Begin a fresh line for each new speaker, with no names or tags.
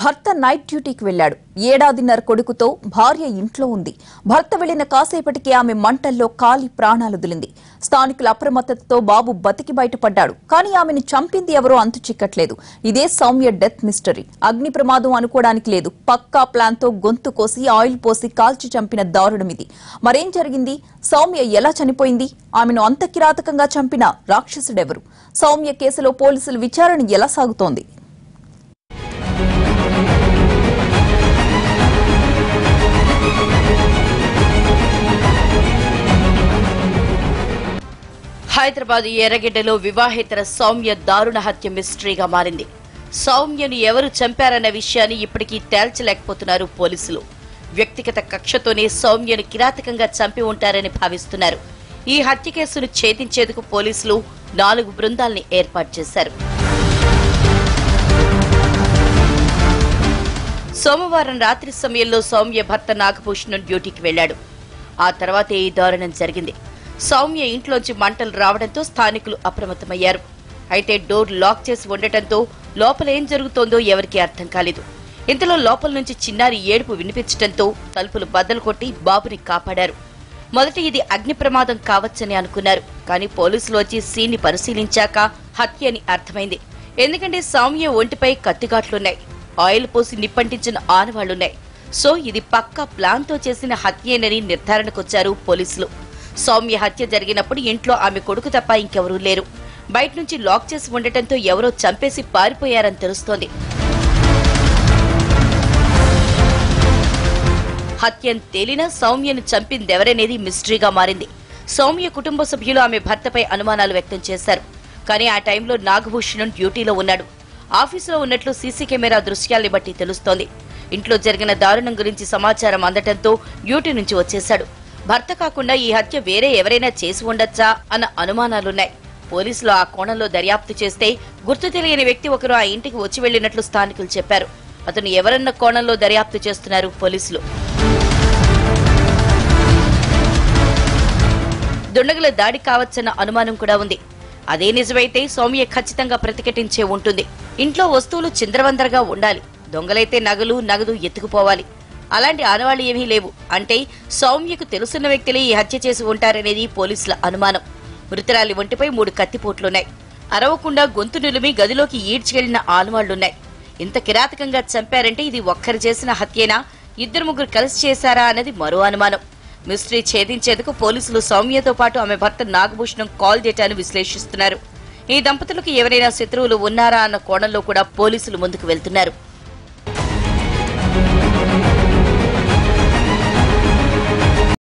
భర్త నైట్ డ్యూటీకి వెళ్ళాడు ఏడాదిన్నర కొడుకుతో భార్య ఇంట్లో ఉంది. భర్త వెళ్ళిన కాసేపటికి ఆమె మంటల్లో కాలి ప్రాణాలు దిలింది స్థానికుల అప్రమత్తతతో బాబు బతికి బయటపడ్డాడు. కానీ ఆమెను చంపింది ఎవరో అంతు చిక్కట్లేదు ఇదే సౌమ్య డెత్ మిస్టరీ. అగ్ని ప్రమాదం అనుకోవడానికి లేదు. పక్కా ప్లాన్తో గొంతు కోసి ఆయిల్ పోసి కాల్చి చంపిన దారుణం ఇది. మరేం జరిగింది? సౌమ్య ఎలా చనిపోయింది? ఆమెను అంత కిరాతకంగా చంపిన రాక్షసుడెవరు? సౌమ్య కేసులో పోలీసులు విచారణ ఎలా సాగుతోంది?
హైదరాబాద్ ఎర్రగడ్డలో వివాహేతర సౌమ్య దారుణ హత్య మిస్టరీగా మారింది. సౌమ్యను ఎవరు చంపారన్న విషయాన్ని ఇప్పటికీ తేల్చలేకపోతున్నారు పోలీసులు. వ్యక్తిగత కక్షతోనే సౌమ్యను కిరాతకంగా చంపి ఉంటారని భావిస్తున్నారు. ఈ హత్య కేసును ఛేదించేందుకు పోలీసులు నాలుగు బృందాల్ని ఏర్పాటు చేశారు. సోమవారం రాత్రి సమయంలో సౌమ్య భర్త నాగభూషణం డ్యూటీకి వెళ్ళాడు ఆ తర్వాతే ఈ దారుణం జరిగింది. సౌమ్య ఇంట్లోంచి మంటలు రావడంతో స్థానికులు అప్రమత్తమయ్యారు. అయితే డోర్ లాక్ చేసి ఉండటంతో లోపల ఏం జరుగుతోందో ఎవరికీ అర్థం కాలేదు. ఇంతలో లోపల నుంచి చిన్నారి ఏడుపు వినిపించడంతో తలుపులు బద్దలు కొట్టి బాబుని కాపాడారు. మొదట ఇది అగ్ని ప్రమాదం కావచ్చని అనుకున్నారు కానీ పోలీసులు వచ్చి సీన్ని పరిశీలించాక హత్య అని అర్థమైంది. ఎందుకంటే సౌమ్య ఒంటిపై కత్తిఘాట్లున్నాయి ఆయిల్ పోసి నిప్పంటించిన ఆనవాళ్ళున్నాయి. సో ఇది పక్కా ప్లాన్తో చేసిన హత్యేనని నిర్ధారణకొచ్చారు పోలీసులు. సౌమ్య హత్య జరిగినప్పుడు ఇంట్లో ఆమె కొడుకు తప్ప ఇంకెవరూ లేరు. బయట నుంచి లాక్ చేసి ఉండటంతో ఎవరో చంపేసి పారిపోయారని తెలుస్తోంది. హత్యను తేలినా సౌమ్యను చంపిందెవరనేది మిస్టరీగా మారింది. సౌమ్య కుటుంబ సభ్యులు ఆమె భర్తపై అనుమానాలు వ్యక్తం చేశారు. కానీ ఆ టైంలో నాగభూషణం డ్యూటీలో ఉన్నాడు. ఆఫీసులో ఉన్నట్లు సీసీ కెమెరా దృశ్యాల్ని బట్టి తెలుస్తోంది. ఇంట్లో జరిగిన దారుణం గురించి సమాచారం అందటంతో డ్యూటీ నుంచి వచ్చేశాడు. భర్త కాకుండా ఈ హత్య వేరే ఎవరైనా చేసి ఉండొచ్చా అన్న అనుమానాలున్నాయి. పోలీసులు ఆ కోణంలో దర్యాప్తు చేస్తే గుర్తు తెలియని వ్యక్తి ఒకరు ఆ ఇంటికి వచ్చి వెళ్ళినట్లు స్థానికులు చెప్పారు. అతను ఎవరన్న కోణంలో దర్యాప్తు చేస్తున్నారు పోలీసులు. దుండగుల దాడి కావచ్చన్న అనుమానం కూడా ఉంది. అదే నిజమైతే సౌమ్య ఖచ్చితంగా ప్రతిఘటించే ఉంటుంది. ఇంట్లో వస్తువులు చిందరవందరగా ఉండాలి. దొంగలైతే నగలు నగదు ఎత్తుకుపోవాలి. అలాంటి ఆనవాళ్ళు ఏమీ లేవు. అంటే సౌమ్యకు తెలుసున్న వ్యక్తులే ఈ హత్య చేసి ఉంటారనేది పోలీసుల అనుమానం. మృతురాలి ఒంటిపై మూడు కత్తిపోట్లున్నాయి. అరవకుండా గొంతు నిలిమి గదిలోకి ఈడ్చికెళ్ళిన ఆనవాళ్ళున్నాయి. ఇంత కిరాతకంగా చంపారంటే ఇది ఒక్కరు చేసిన హత్యేనా? ఇద్దరు ముగ్గురు కలిసి చేశారా అన్నది మరో అనుమానం. మిస్టరీ ఛేదించేందుకు పోలీసులు సౌమ్యతో పాటు ఆమె భర్త నాగభూషణం కాల్ డేటాను విశ్లేషిస్తున్నారు. ఈ దంపతులకు ఎవరైనా శత్రువులు ఉన్నారా అన్న కోణంలో కూడా పోలీసులు ముందుకు వెళ్తున్నారు.